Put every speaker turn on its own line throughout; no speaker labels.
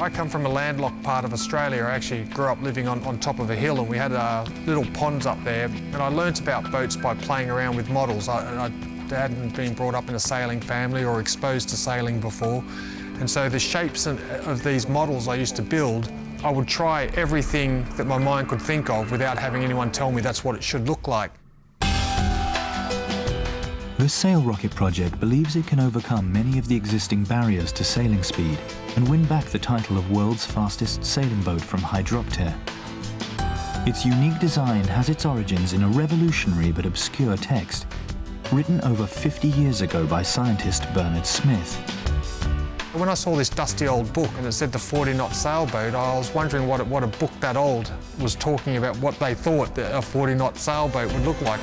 I come from a landlocked part of Australia. I actually grew up living on, on top of a hill and we had uh, little ponds up there. And I learnt about boats by playing around with models. I, I hadn't been brought up in a sailing family or exposed to sailing before. And so the shapes of these models I used to build, I would try everything that my mind could think of without having anyone tell me that's what it should look like.
The Sail Rocket project believes it can overcome many of the existing barriers to sailing speed and win back the title of world's fastest sailing boat from Hydroptere. Its unique design has its origins in a revolutionary but obscure text written over 50 years ago by scientist Bernard Smith.
When I saw this dusty old book and it said the 40 knot sailboat, I was wondering what, what a book that old was talking about what they thought a 40 knot sailboat would look like.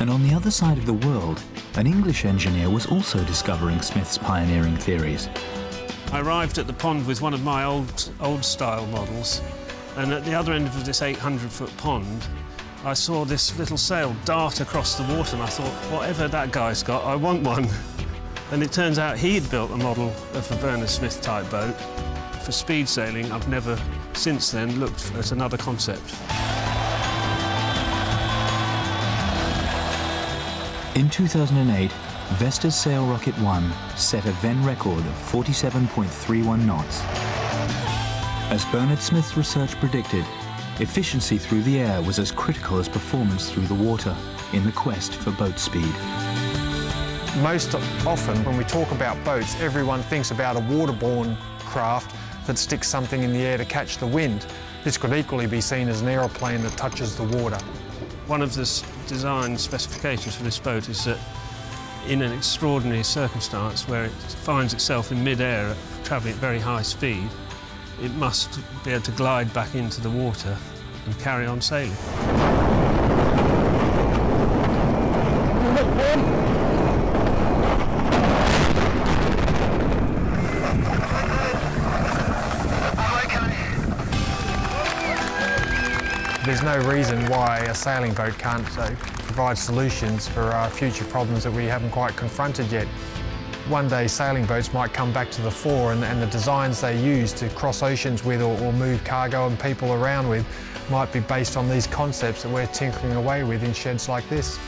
And on the other side of the world, an English engineer was also discovering Smith's pioneering theories.
I arrived at the pond with one of my old, old style models, and at the other end of this 800-foot pond, I saw this little sail dart across the water, and I thought, whatever that guy's got, I want one. And it turns out he'd built a model of a Bernard Smith type boat. For speed sailing, I've never since then looked at another concept.
In 2008, Vestas Sail Rocket 1 set a then record of 47.31 knots. As Bernard Smith's research predicted, efficiency through the air was as critical as performance through the water in the quest for boat speed.
Most often when we talk about boats, everyone thinks about a waterborne craft that sticks something in the air to catch the wind. This could equally be seen as an aeroplane that touches the water.
One of the design specifications for this boat is that in an extraordinary circumstance where it finds itself in mid-air travelling at very high speed, it must be able to glide back into the water and carry on sailing.
There's no reason why a sailing boat can't uh, provide solutions for uh, future problems that we haven't quite confronted yet. One day sailing boats might come back to the fore and, and the designs they use to cross oceans with or, or move cargo and people around with might be based on these concepts that we're tinkering away with in sheds like this.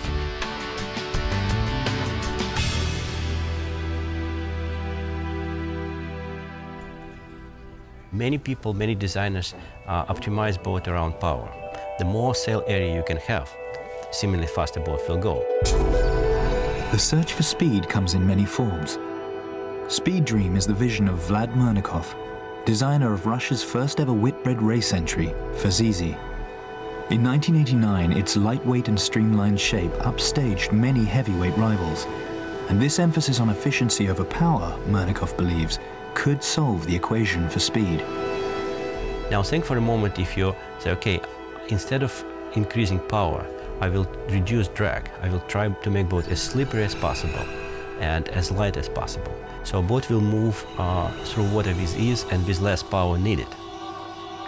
Many people, many designers uh, optimize boat around power. The more sail area you can have, seemingly faster boat will go.
The search for speed comes in many forms. Speed Dream is the vision of Vlad Murnikov, designer of Russia's first ever Whitbread race entry, Fazisi. In 1989, its lightweight and streamlined shape upstaged many heavyweight rivals. And this emphasis on efficiency over power, Murnikov believes, could solve the equation for speed.
Now think for a moment if you say, okay, instead of increasing power, I will reduce drag. I will try to make boat as slippery as possible and as light as possible. So boat will move uh, through water with ease and with less power needed.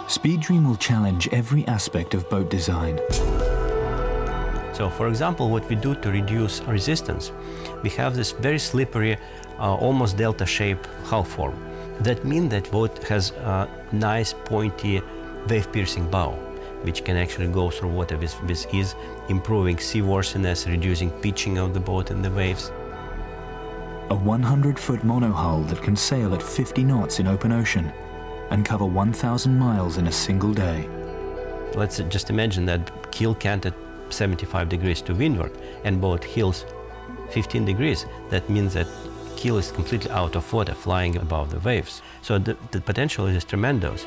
Speed Dream will challenge every aspect of boat design.
So for example, what we do to reduce resistance, we have this very slippery, uh, almost delta-shaped hull form. That means that boat has a nice pointy wave-piercing bow, which can actually go through water with, with ease, improving seaworthiness, reducing pitching of the boat in the waves.
A 100-foot monohull that can sail at 50 knots in open ocean and cover 1,000 miles in a single day.
Let's just imagine that keel canted 75 degrees to windward and boat heels 15 degrees. That means that keel is completely out of water, flying above the waves. So the, the potential is tremendous.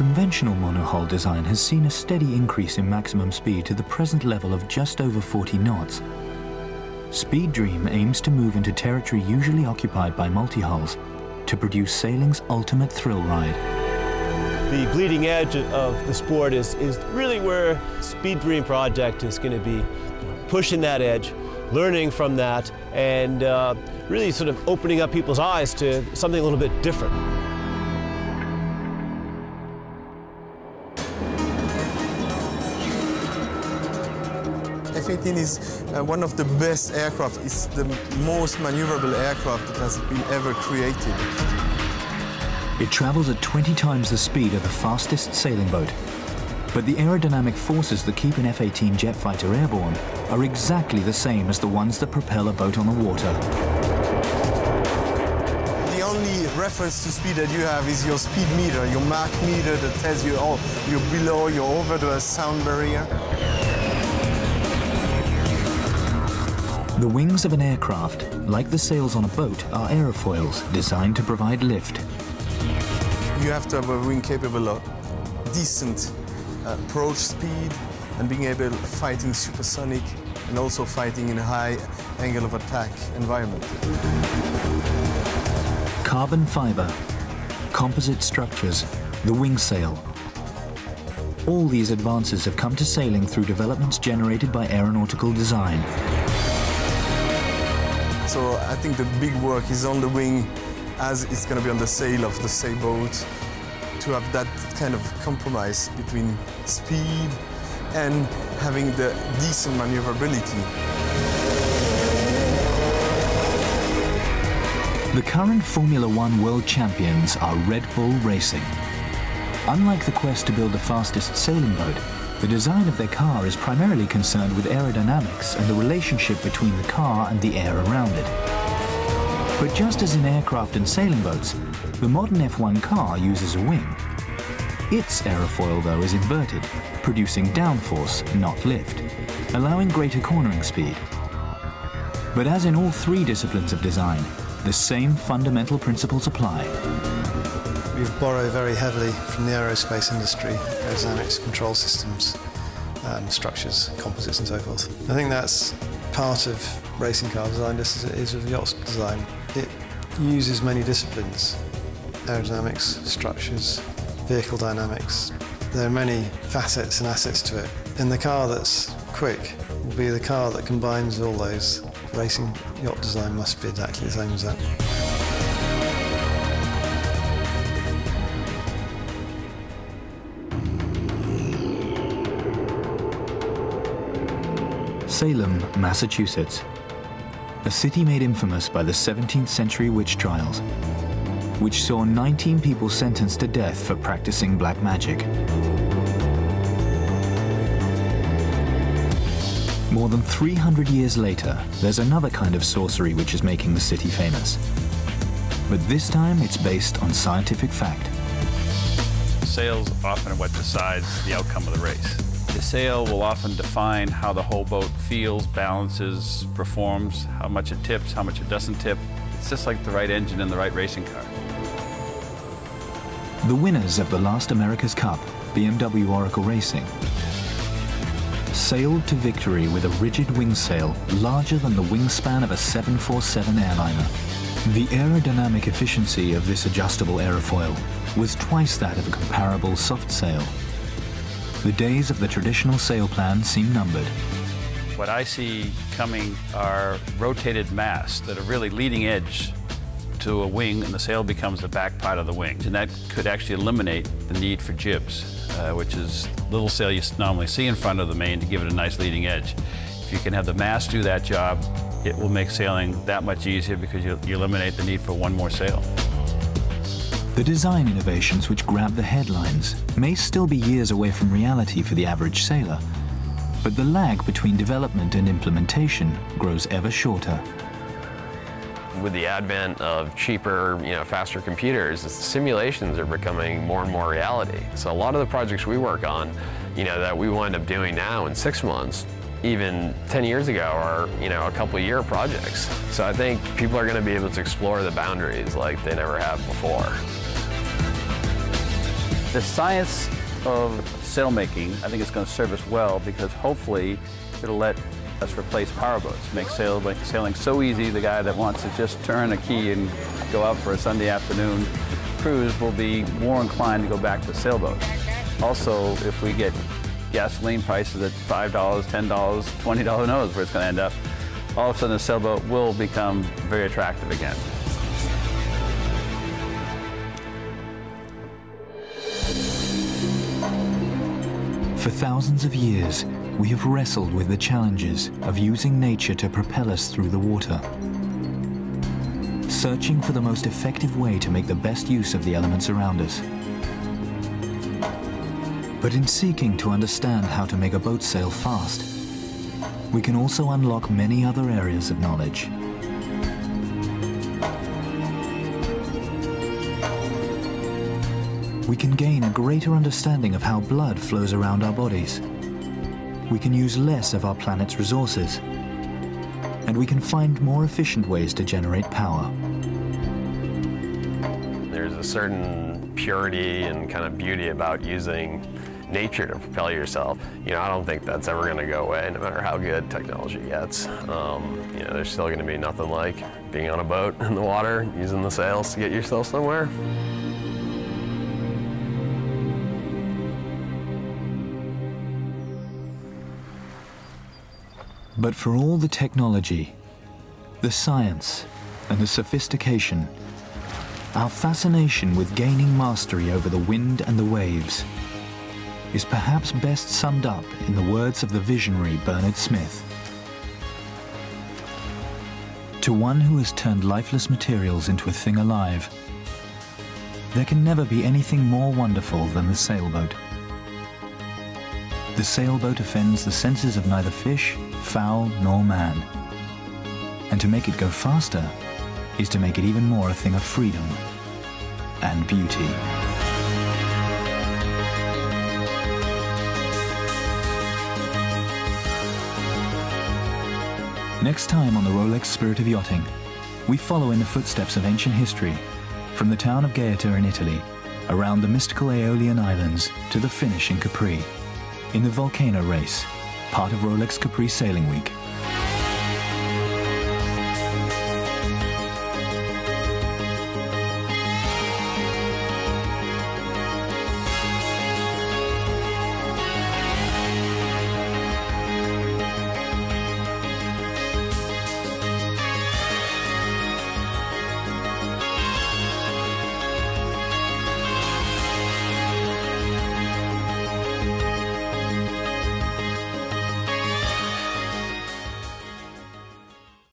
Conventional monohull design has seen a steady increase in maximum speed to the present level of just over 40 knots. Speed Dream aims to move into territory usually occupied by multi-hulls to produce sailing's ultimate thrill ride.
The bleeding edge of the sport is, is really where Speed Dream Project is going to be pushing that edge, learning from that, and uh, really sort of opening up people's eyes to something a little bit different.
F-18 is uh, one of the best aircraft. It's the most maneuverable aircraft that has been ever created.
It travels at 20 times the speed of the fastest sailing boat. But the aerodynamic forces that keep an F-18 jet fighter airborne are exactly the same as the ones that propel a boat on the water.
The only reference to speed that you have is your speed meter, your Mach meter that tells you, oh, you're below, you're over the sound barrier.
The wings of an aircraft, like the sails on a boat, are aerofoils designed to provide lift.
You have to have a wing capable of decent uh, approach speed and being able fighting supersonic and also fighting in a high angle of attack environment.
Carbon fiber, composite structures, the wing sail. All these advances have come to sailing through developments generated by aeronautical design.
So I think the big work is on the wing as it's going to be on the sail of the sailboat to have that kind of compromise between speed and having the decent maneuverability.
The current Formula One world champions are Red Bull Racing. Unlike the quest to build the fastest sailing boat, the design of their car is primarily concerned with aerodynamics and the relationship between the car and the air around it. But just as in aircraft and sailing boats, the modern F1 car uses a wing. Its aerofoil, though, is inverted, producing downforce, not lift, allowing greater cornering speed. But as in all three disciplines of design, the same fundamental principles apply.
We've borrowed very heavily from the aerospace industry, aerodynamics, control systems, um, structures, composites and so forth. I think that's part of racing car design just as it is with yacht design. It uses many disciplines, aerodynamics, structures, vehicle dynamics. There are many facets and assets to it. And the car that's quick will be the car that combines all those. Racing yacht design must be exactly the same as that.
Salem, Massachusetts. A city made infamous by the 17th century witch trials, which saw 19 people sentenced to death for practicing black magic. More than 300 years later, there's another kind of sorcery which is making the city famous. But this time it's based on scientific fact.
Sails often what decides the outcome of the race. The sail will often define how the whole boat feels, balances, performs, how much it tips, how much it doesn't tip. It's just like the right engine in the right racing car.
The winners of the last America's Cup, BMW Oracle Racing, sailed to victory with a rigid wing sail larger than the wingspan of a 747 airliner. The aerodynamic efficiency of this adjustable aerofoil was twice that of a comparable soft sail. The days of the traditional sail plan seem numbered.
What I see coming are rotated masts that are really leading edge to a wing and the sail becomes the back part of the wing. And that could actually eliminate the need for jibs, uh, which is little sail you normally see in front of the main to give it a nice leading edge. If you can have the mast do that job, it will make sailing that much easier because you, you eliminate the need for one more sail.
The design innovations which grab the headlines may still be years away from reality for the average sailor, but the lag between development and implementation grows ever shorter.
With the advent of cheaper, you know, faster computers, simulations are becoming more and more reality. So a lot of the projects we work on, you know, that we wind up doing now in six months, even 10 years ago are, you know, a couple year projects. So I think people are going to be able to explore the boundaries like they never have before.
The science of sailmaking, I think it's going to serve us well because hopefully it'll let us replace powerboats, make sail, sailing so easy the guy that wants to just turn a key and go out for a Sunday afternoon cruise will be more inclined to go back to sailboat. Also, if we get gasoline prices at $5, $10, $20, who knows where it's going to end up, all of a sudden a sailboat will become very attractive again.
For thousands of years, we have wrestled with the challenges of using nature to propel us through the water. Searching for the most effective way to make the best use of the elements around us. But in seeking to understand how to make a boat sail fast, we can also unlock many other areas of knowledge. We can gain a greater understanding of how blood flows around our bodies. We can use less of our planet's resources. And we can find more efficient ways to generate power.
There's a certain purity and kind of beauty about using nature to propel yourself. You know, I don't think that's ever going to go away, no matter how good technology gets. Um, you know, there's still going to be nothing like being on a boat in the water, using the sails to get yourself somewhere.
But for all the technology, the science, and the sophistication, our fascination with gaining mastery over the wind and the waves is perhaps best summed up in the words of the visionary Bernard Smith. To one who has turned lifeless materials into a thing alive, there can never be anything more wonderful than the sailboat. The sailboat offends the senses of neither fish, fowl, nor man. And to make it go faster is to make it even more a thing of freedom and beauty. Next time on the Rolex Spirit of Yachting, we follow in the footsteps of ancient history, from the town of Gaeta in Italy, around the mystical Aeolian Islands to the finish in Capri, in the Volcano Race, part of Rolex Capri Sailing Week.